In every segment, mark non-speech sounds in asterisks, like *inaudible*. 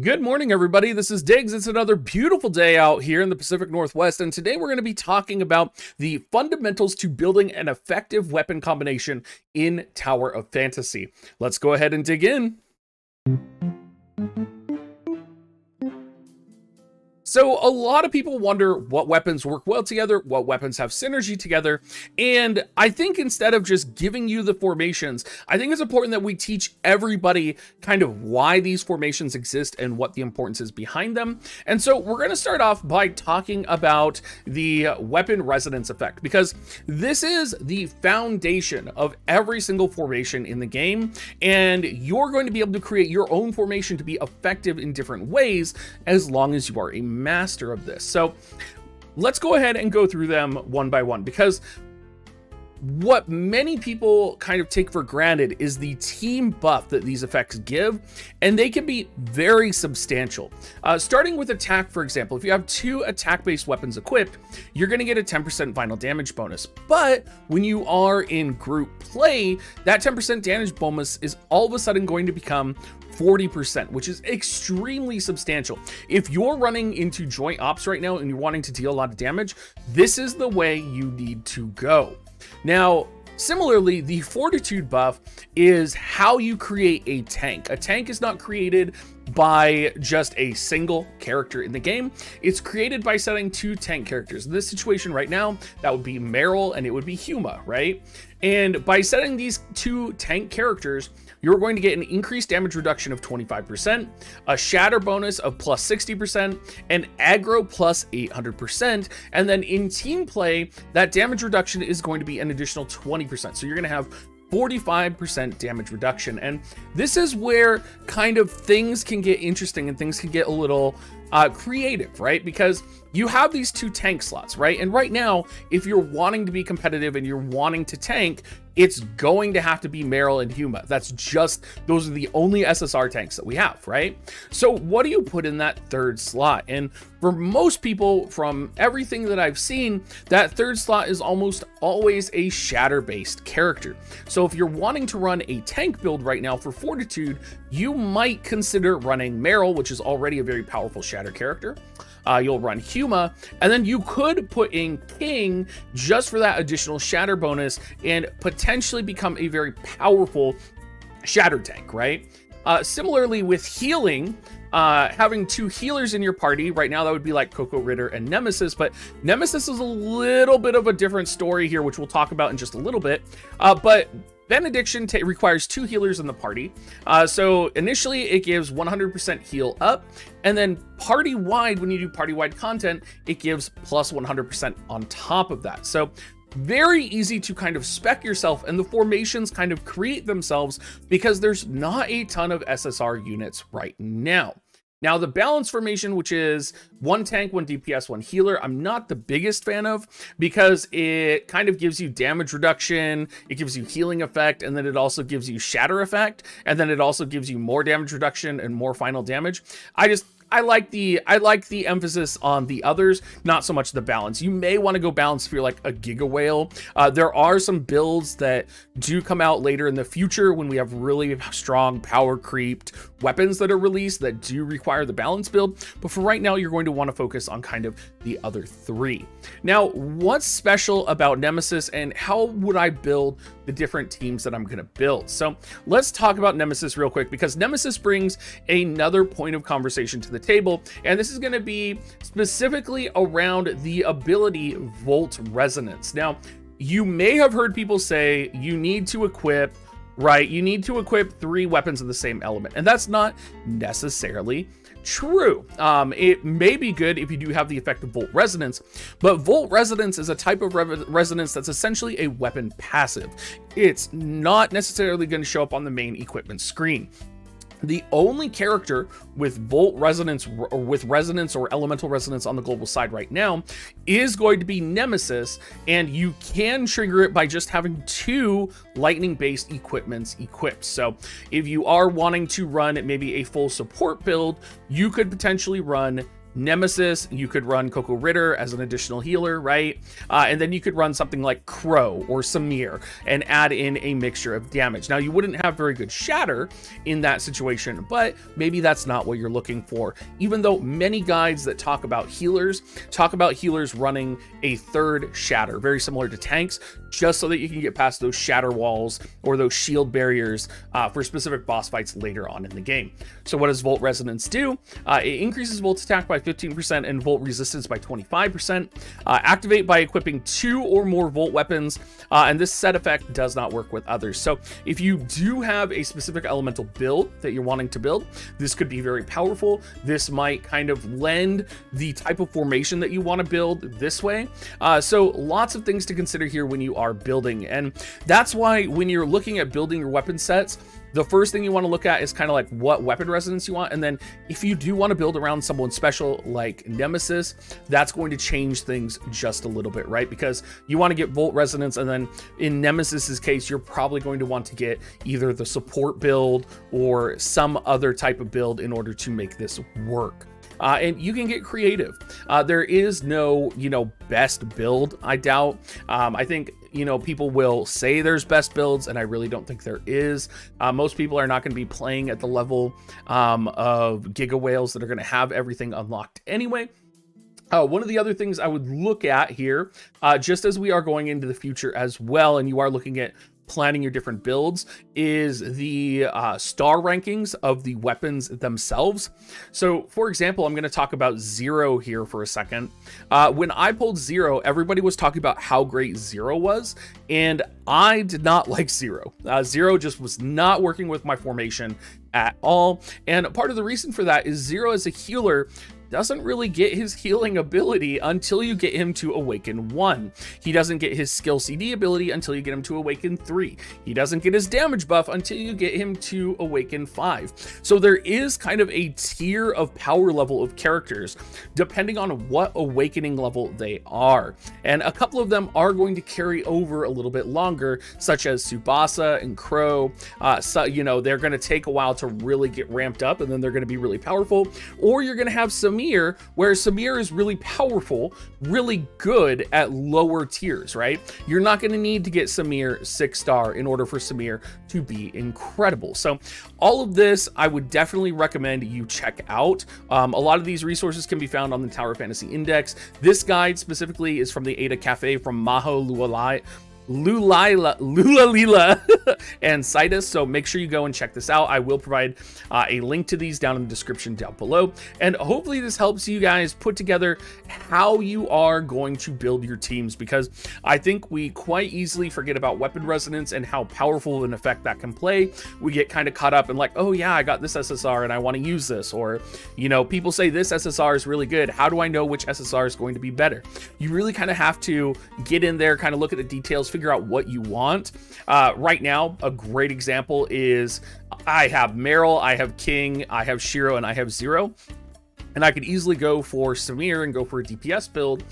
Good morning, everybody. This is Diggs. It's another beautiful day out here in the Pacific Northwest, and today we're going to be talking about the fundamentals to building an effective weapon combination in Tower of Fantasy. Let's go ahead and dig in. So a lot of people wonder what weapons work well together, what weapons have synergy together, and I think instead of just giving you the formations, I think it's important that we teach everybody kind of why these formations exist and what the importance is behind them. And so we're going to start off by talking about the weapon resonance effect, because this is the foundation of every single formation in the game, and you're going to be able to create your own formation to be effective in different ways as long as you are a master of this. So let's go ahead and go through them one by one because what many people kind of take for granted is the team buff that these effects give, and they can be very substantial. Uh, starting with attack, for example, if you have two attack-based weapons equipped, you're going to get a 10% final damage bonus. But when you are in group play, that 10% damage bonus is all of a sudden going to become 40%, which is extremely substantial. If you're running into joint ops right now and you're wanting to deal a lot of damage, this is the way you need to go. Now, Similarly, the Fortitude buff is how you create a tank. A tank is not created by just a single character in the game. It's created by setting two tank characters. In this situation right now, that would be Meryl and it would be Huma, right? And by setting these two tank characters, you're going to get an increased damage reduction of 25%, a shatter bonus of plus 60%, and aggro plus 800%. And then in team play, that damage reduction is going to be an additional 20%. So you're going to have 45% damage reduction. And this is where kind of things can get interesting and things can get a little uh, creative, right? Because you have these two tank slots, right? And right now, if you're wanting to be competitive and you're wanting to tank, it's going to have to be Meryl and Huma. That's just, those are the only SSR tanks that we have, right? So what do you put in that third slot? And for most people, from everything that I've seen, that third slot is almost always a shatter-based character. So if you're wanting to run a tank build right now for Fortitude, you might consider running Meryl, which is already a very powerful shatter character uh, you'll run Huma, and then you could put in King just for that additional shatter bonus and potentially become a very powerful shatter tank, right? Uh, similarly with healing, uh, having two healers in your party, right now that would be like Cocoritter and Nemesis, but Nemesis is a little bit of a different story here, which we'll talk about in just a little bit. Uh, but Benediction requires two healers in the party. Uh, so initially it gives 100% heal up, and then party-wide, when you do party-wide content, it gives plus 100% on top of that. So very easy to kind of spec yourself and the formations kind of create themselves because there's not a ton of SSR units right now. Now, the balance formation, which is one tank, one DPS, one healer, I'm not the biggest fan of because it kind of gives you damage reduction, it gives you healing effect, and then it also gives you shatter effect, and then it also gives you more damage reduction and more final damage. I just I like the I like the emphasis on the others, not so much the balance. You may want to go balance if you're like a Giga Whale. Uh, there are some builds that do come out later in the future when we have really strong power creeped weapons that are released that do require the balance build. But for right now, you're going to want to focus on kind of the other three. Now, what's special about Nemesis and how would I build the different teams that I'm going to build? So let's talk about Nemesis real quick because Nemesis brings another point of conversation to the table. And this is going to be specifically around the ability Volt Resonance. Now, you may have heard people say you need to equip right? You need to equip three weapons of the same element, and that's not necessarily true. Um, it may be good if you do have the effect of Volt Resonance, but Volt Resonance is a type of re resonance that's essentially a weapon passive. It's not necessarily going to show up on the main equipment screen. The only character with Volt Resonance or with Resonance or Elemental Resonance on the global side right now is going to be Nemesis, and you can trigger it by just having two lightning-based equipments equipped. So if you are wanting to run maybe a full support build, you could potentially run Nemesis, you could run Cocoritter as an additional healer, right? Uh, and then you could run something like Crow or Samir and add in a mixture of damage. Now, you wouldn't have very good Shatter in that situation, but maybe that's not what you're looking for. Even though many guides that talk about healers talk about healers running a third Shatter, very similar to tanks, just so that you can get past those Shatter walls or those shield barriers uh, for specific boss fights later on in the game. So what does Volt Resonance do? Uh, it increases Volt's attack by 15% and Volt resistance by 25%. Uh, activate by equipping two or more Volt weapons, uh, and this set effect does not work with others. So if you do have a specific elemental build that you're wanting to build, this could be very powerful. This might kind of lend the type of formation that you want to build this way. Uh, so lots of things to consider here when you are building. And that's why when you're looking at building your weapon sets, the first thing you want to look at is kind of like what weapon resonance you want. And then if you do want to build around someone special like Nemesis, that's going to change things just a little bit, right? Because you want to get Volt Resonance. And then in Nemesis's case, you're probably going to want to get either the support build or some other type of build in order to make this work. Uh, and you can get creative. Uh, there is no, you know, best build, I doubt. Um, I think you know, people will say there's best builds, and I really don't think there is. Uh, most people are not going to be playing at the level um, of Giga Whales that are going to have everything unlocked anyway. Uh, one of the other things I would look at here, uh, just as we are going into the future as well, and you are looking at planning your different builds is the uh, star rankings of the weapons themselves. So for example, I'm going to talk about Zero here for a second. Uh, when I pulled Zero, everybody was talking about how great Zero was, and I did not *laughs* like Zero. Uh, Zero just was not working with my formation at all. And part of the reason for that is Zero as a healer doesn't really get his healing ability until you get him to Awaken 1. He doesn't get his skill CD ability until you get him to Awaken 3. He doesn't get his damage buff until you get him to Awaken 5. So there is kind of a tier of power level of characters depending on what awakening level they are. And a couple of them are going to carry over a little bit longer, such as Tsubasa and Crow. Uh, so, you know, they're going to take a while to really get ramped up and then they're going to be really powerful. Or you're going to have some Samir, where Samir is really powerful, really good at lower tiers, right? You're not going to need to get Samir six star in order for Samir to be incredible. So all of this, I would definitely recommend you check out. Um, a lot of these resources can be found on the Tower Fantasy Index. This guide specifically is from the Aida Cafe from Maho Lualai. Lulaila, Lulalila, *laughs* and Citus. So make sure you go and check this out. I will provide uh, a link to these down in the description down below. And hopefully this helps you guys put together how you are going to build your teams because I think we quite easily forget about weapon resonance and how powerful an effect that can play. We get kind of caught up in like, oh yeah, I got this SSR and I want to use this. Or, you know, people say this SSR is really good. How do I know which SSR is going to be better? You really kind of have to get in there, kind of look at the details, figure out what you want. Uh, right now, a great example is I have Meryl, I have King, I have Shiro, and I have Zero. And I could easily go for Samir and go for a DPS build.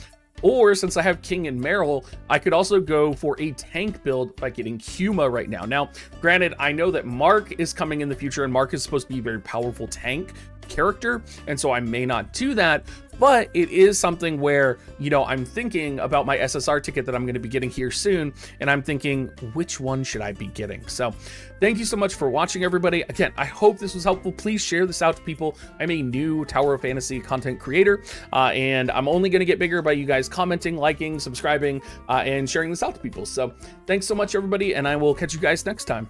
Or since I have King and Meryl, I could also go for a tank build by getting Huma right now. Now, granted, I know that Mark is coming in the future and Mark is supposed to be a very powerful tank character, and so I may not do that, but it is something where, you know, I'm thinking about my SSR ticket that I'm going to be getting here soon, and I'm thinking, which one should I be getting? So thank you so much for watching, everybody. Again, I hope this was helpful. Please share this out to people. I'm a new Tower of Fantasy content creator, uh, and I'm only going to get bigger by you guys commenting, liking, subscribing, uh, and sharing this out to people. So thanks so much, everybody, and I will catch you guys next time.